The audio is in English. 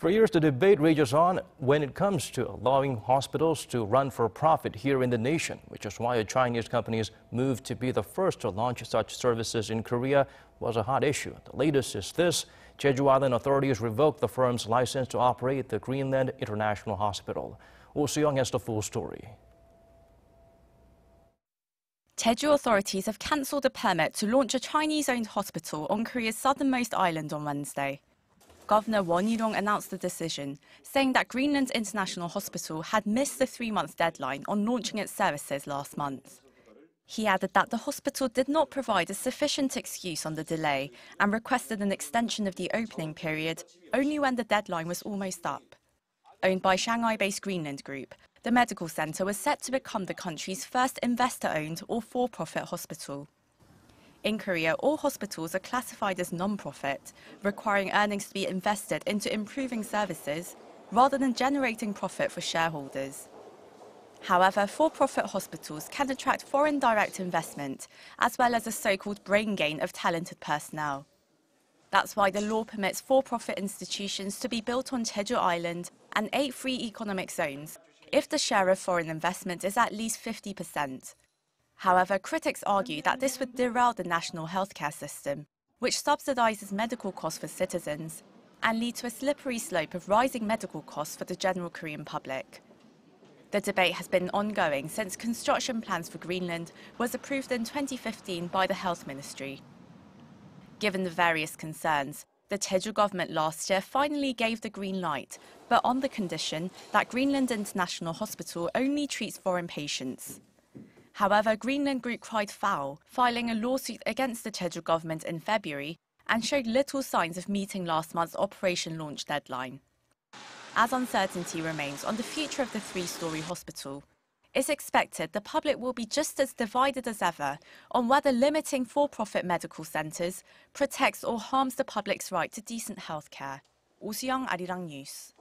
For years, the debate rages on when it comes to allowing hospitals to run for profit here in the nation, which is why a Chinese company's move to be the first to launch such services in Korea was a hot issue. The latest is this. Jeju Island authorities revoked the firm's license to operate the Greenland International Hospital. Oh Soo-young has the full story. Jeju authorities have cancelled a permit to launch a Chinese-owned hospital on Korea's southernmost island on Wednesday. Governor Won Hee-ryong announced the decision, saying that Greenland International Hospital had missed the three-month deadline on launching its services last month. He added that the hospital did not provide a sufficient excuse on the delay and requested an extension of the opening period only when the deadline was almost up. Owned by Shanghai-based Greenland Group, the medical centre was set to become the country's first investor-owned or for-profit hospital. In Korea, all hospitals are classified as non-profit, requiring earnings to be invested into improving services rather than generating profit for shareholders. However, for-profit hospitals can attract foreign direct investment, as well as a so-called brain gain of talented personnel. That's why the law permits for-profit institutions to be built on Jeju Island and eight free economic zones, if the share of foreign investment is at least 50%. However, critics argue that this would derail the national healthcare system, which subsidizes medical costs for citizens, and lead to a slippery slope of rising medical costs for the general Korean public. The debate has been ongoing since construction plans for Greenland was approved in 2015 by the Health Ministry. Given the various concerns, the Jeju government last year finally gave the green light, but on the condition that Greenland International Hospital only treats foreign patients. However, Greenland Group cried foul, filing a lawsuit against the Jeju government in February and showed little signs of meeting last month's operation launch deadline. As uncertainty remains on the future of the three-storey hospital, it's expected the public will be just as divided as ever on whether limiting for-profit medical centres protects or harms the public's right to decent health care. Oh Soo-young, Arirang News.